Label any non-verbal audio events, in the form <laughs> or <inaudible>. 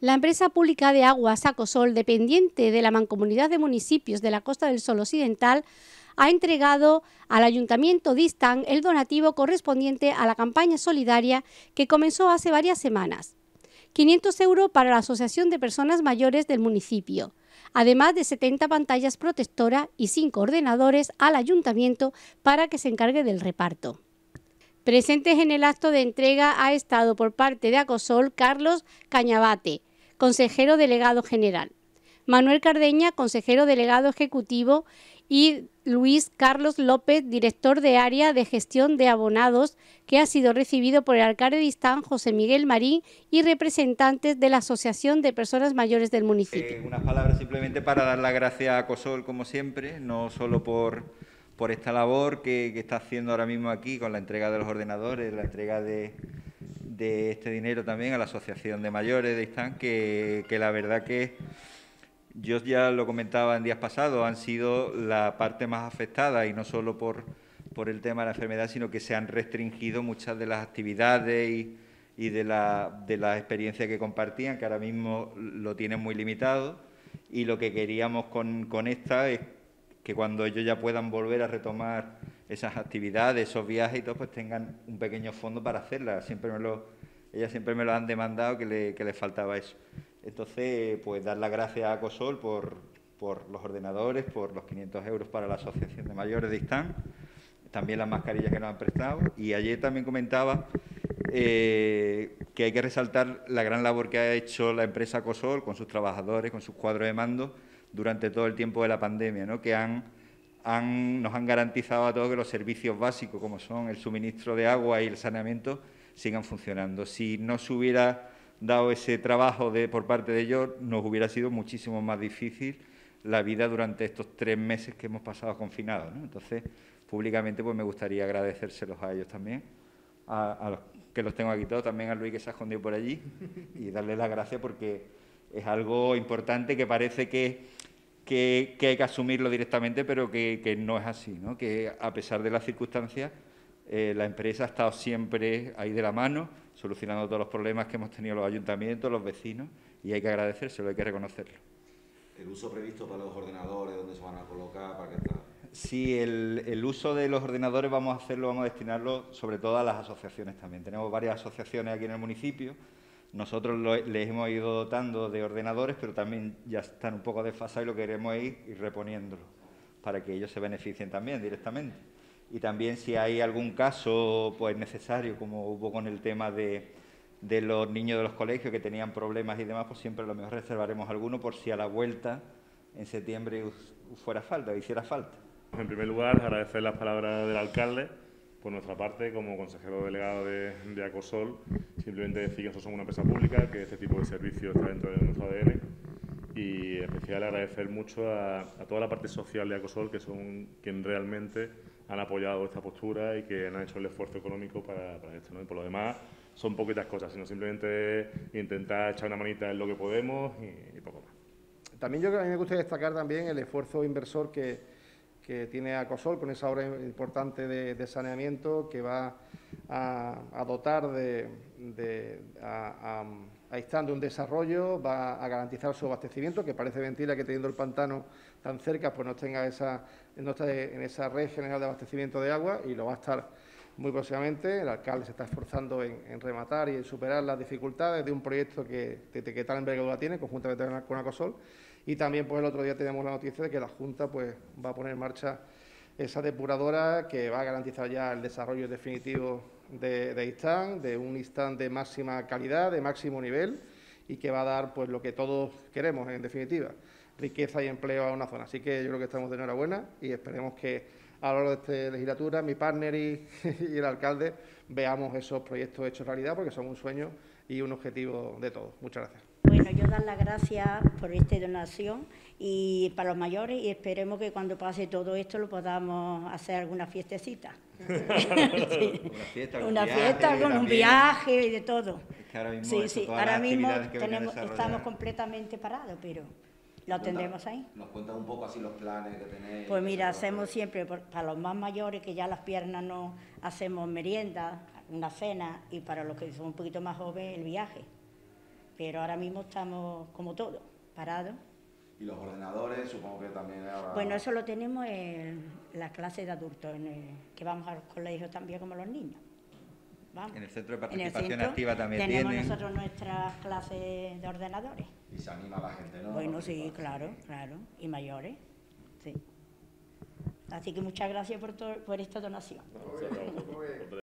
La empresa pública de aguas Acosol, dependiente de la Mancomunidad de Municipios de la Costa del Sol Occidental, ha entregado al Ayuntamiento de Istán el donativo correspondiente a la campaña solidaria que comenzó hace varias semanas. 500 euros para la Asociación de Personas Mayores del municipio, además de 70 pantallas protectoras y 5 ordenadores al ayuntamiento para que se encargue del reparto. Presentes en el acto de entrega ha estado por parte de Acosol Carlos Cañabate, consejero delegado general, Manuel Cardeña, consejero delegado ejecutivo y Luis Carlos López, director de área de gestión de abonados, que ha sido recibido por el alcalde de Istán, José Miguel Marín, y representantes de la Asociación de Personas Mayores del municipio. Eh, unas palabras simplemente para dar las gracias a COSOL, como siempre, no solo por, por esta labor que, está haciendo ahora mismo aquí con la entrega de los ordenadores, la entrega de, de este dinero también a la Asociación de Mayores de Istán, que, que la verdad que yo ya lo comentaba en días pasados, han sido la parte más afectada y no solo por, por el tema de la enfermedad, sino que se han restringido muchas de las actividades y, y de, la, de la experiencia que compartían, que ahora mismo lo tienen muy limitado. Y lo que queríamos con, con esta es que cuando ellos ya puedan volver a retomar esas actividades, esos viajes y todo, pues tengan un pequeño fondo para hacerlas. Siempre me lo, ellas siempre me lo han demandado que, le, que les faltaba eso. Entonces, pues dar las gracias a COSOL por, por los ordenadores, por los 500 euros para la Asociación de Mayores de Istán, también las mascarillas que nos han prestado. Y ayer también comentaba eh, que hay que resaltar la gran labor que ha hecho la empresa COSOL con sus trabajadores, con sus cuadros de mando durante todo el tiempo de la pandemia, ¿no? que han, han, nos han garantizado a todos que los servicios básicos, como son el suministro de agua y el saneamiento, sigan funcionando. Si no se hubiera dado ese trabajo de, por parte de ellos, nos hubiera sido muchísimo más difícil la vida durante estos tres meses que hemos pasado confinados. Entonces, públicamente pues me gustaría agradecérselos a ellos también, a, los que los tengo aquí todos, también a Luis que se ha escondido por allí, y darle las gracias porque es algo importante que parece que, que, hay que asumirlo directamente, pero que, no es así, ¿no? que a pesar de las circunstancias, eh, la empresa ha estado siempre ahí de la mano, solucionando todos los problemas que hemos tenido los ayuntamientos, los vecinos, y hay que agradecérselo, hay que reconocerlo. ¿El uso previsto para los ordenadores, dónde se van a colocar, para qué está? Sí, el, uso de los ordenadores vamos a hacerlo, vamos a destinarlo sobre todo a las asociaciones también. Tenemos varias asociaciones aquí en el municipio. Nosotros les hemos ido dotando de ordenadores, pero también ya están un poco desfasados y lo queremos ir, ir reponiéndolo para que ellos se beneficien también directamente y también si hay algún caso pues necesario, como hubo con el tema de, de los niños de los colegios que tenían problemas y demás, pues siempre a lo mejor reservaremos alguno por si a la vuelta en septiembre fuera falta, hiciera falta. En primer lugar, agradecer las palabras del alcalde. Por nuestra parte, como consejero delegado de, de Acosol, simplemente decir que nosotros somos una empresa pública, que este tipo de servicio está dentro de nuestro ADN y en especial agradecer mucho a, a toda la parte social de Acosol, que son quien realmente han apoyado esta postura y que han hecho el esfuerzo económico para, esto. ¿no? Y por lo demás, son poquitas cosas, sino simplemente intentar echar una manita en lo que podemos y, poco más. También yo a mí me gustaría destacar también el esfuerzo inversor que, que tiene Acosol con esa obra importante de, saneamiento que va a, dotar de, de a, a, de un desarrollo, va a garantizar su abastecimiento, que parece mentira que teniendo el pantano tan cerca, pues no tenga está en esa red general de abastecimiento de agua y lo va a estar muy próximamente. El alcalde se está esforzando en, rematar y en superar las dificultades de un proyecto que, que, tal envergadura tiene, conjuntamente con Acosol. Y también, pues el otro día tenemos la noticia de que la Junta pues, va a poner en marcha esa depuradora que va a garantizar ya el desarrollo definitivo de, de ISTAN, de un ISTAN de máxima calidad, de máximo nivel y que va a dar pues lo que todos queremos en definitiva, riqueza y empleo a una zona. Así que yo creo que estamos de enhorabuena y esperemos que a lo largo de esta legislatura mi partner y, <laughs> el alcalde veamos esos proyectos hechos realidad porque son un sueño y un objetivo de todos. Muchas gracias. Bueno, yo dar las gracias por esta donación y para los mayores y esperemos que cuando pase todo esto lo podamos hacer alguna fiestecita. Una fiesta, <laughs> una fiesta con un viaje y de todo. ahora mismo, sí, sí. ahora mismo estamos completamente parados, pero lo tendremos ahí. ¿Nos cuentan un poco así los planes que tenéis? Pues mira, hacemos siempre, para los más mayores, que ya las piernas no hacemos merienda, una cena, y para los que son un poquito más jóvenes, el viaje. Pero ahora mismo estamos como todo, parados. Y los ordenadores, supongo que también ahora... Bueno, eso lo tenemos en la clase de adultos, en el- que vamos al colegio también como los niños. Vamos. En el centro de participación centro activa también tenemos tienen. nosotros nuestras clases de ordenadores. Y se anima a la gente, ¿no? Bueno, A sí, claro, claro, y mayores, sí. Así que muchas gracias por, por esta donación. Gracias a vosotros.